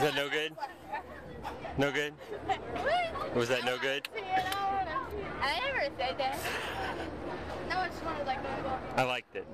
Was that no good? No good? Was that no good? I never said that. No, it's one of like. I liked it.